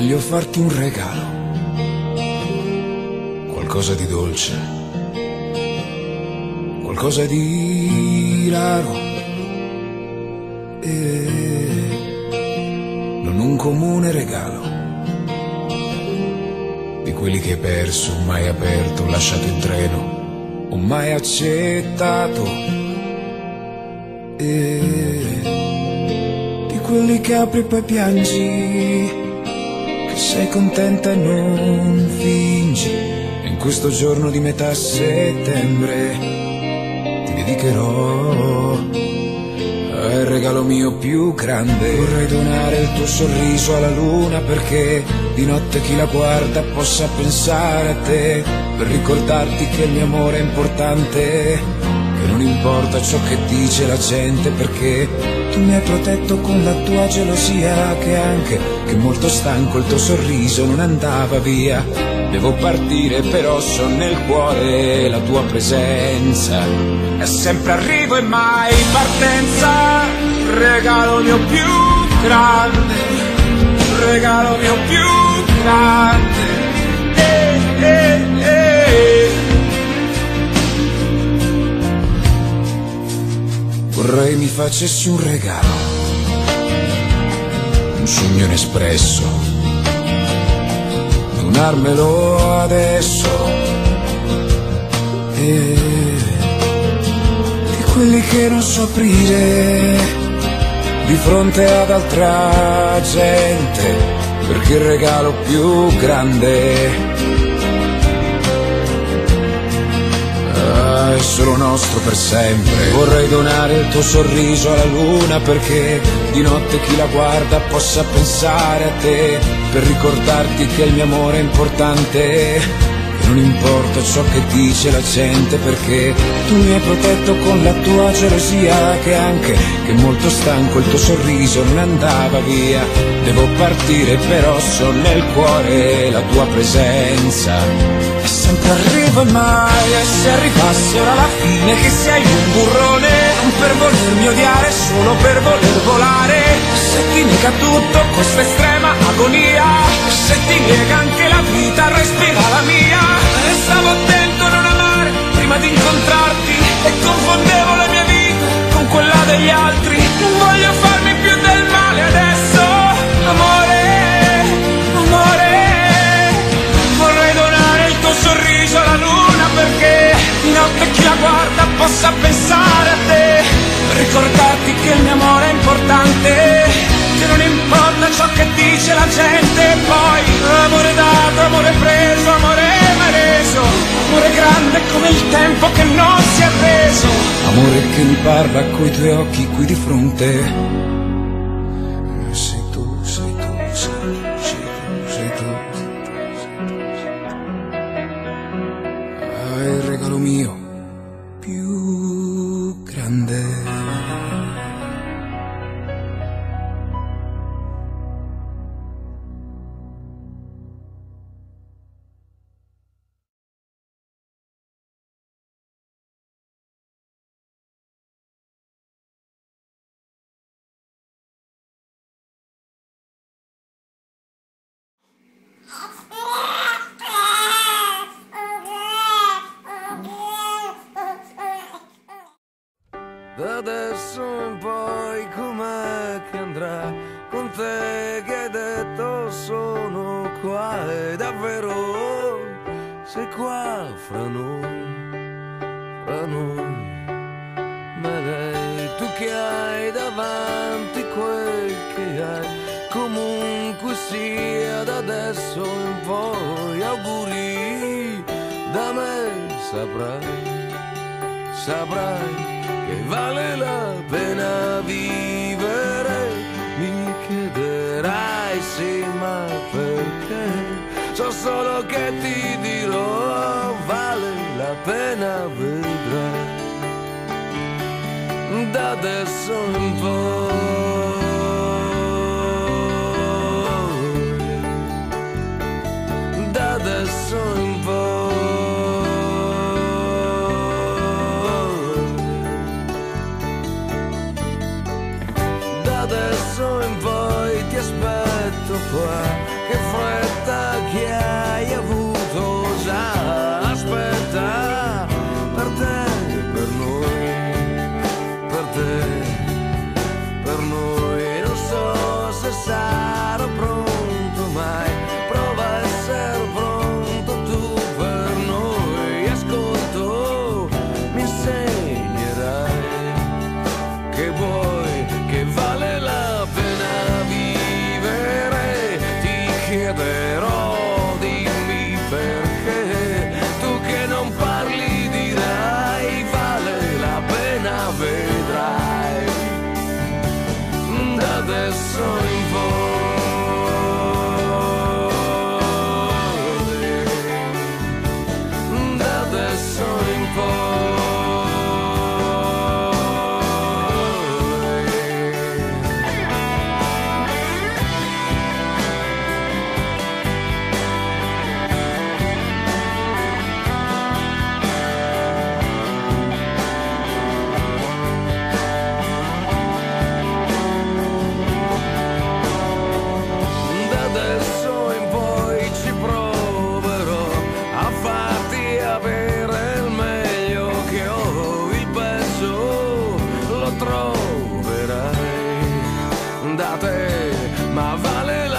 Voglio farti un regalo, qualcosa di dolce, qualcosa di raro. E non un comune regalo. Di quelli che hai perso, mai aperto, lasciato in treno o mai accettato. E di quelli che apri e poi piangi sei contenta e non fingi. In questo giorno di metà settembre ti dedicherò al regalo mio più grande. Vorrei donare il tuo sorriso alla luna perché di notte chi la guarda possa pensare a te per ricordarti che il mio amore è importante che non importa ciò che dice la gente perché tu mi hai protetto con la tua gelosia che anche che molto stanco il tuo sorriso non andava via. Devo partire però so nel cuore la tua presenza. È sempre arrivo e mai partenza. Regalo mio più grande regalo mio più grande. Eh, eh. Vorrei mi facessi un regalo, un sogno inespresso, donarmelo adesso. E di quelli che non so aprire di fronte ad altra gente, perché il regalo più grande solo nostro per sempre. Vorrei donare il tuo sorriso alla luna perché di notte chi la guarda possa pensare a te, per ricordarti che il mio amore è importante. Non importa ciò che dice la gente perché tu mi hai protetto con la tua gelosia che anche che molto stanco il tuo sorriso non andava via. Devo partire però so nel cuore la tua presenza. E sempre arrivo mai e se arrivasse ora la fine che sei un burrone non per volermi odiare solo per voler volare se ti nega tutto questa estrema agonia se ti nega anche la vita respira la mia di incontrarti e confondevo la mia vita con quella degli altri. Non voglio farmi amore che mi parla coi tuoi occhi qui di fronte Da adesso in poi com'è che andrà con te che hai detto sono qua e davvero sei qua fra noi, fra noi. Ma lei, tu che hai davanti quel che hai, comunque sia da adesso in poi auguri da me saprai saprai che vale la pena vivere. Mi chiederai sì, ma perché? So solo che ti dirò, vale la pena, vedrai. Da adesso in poi, ma vale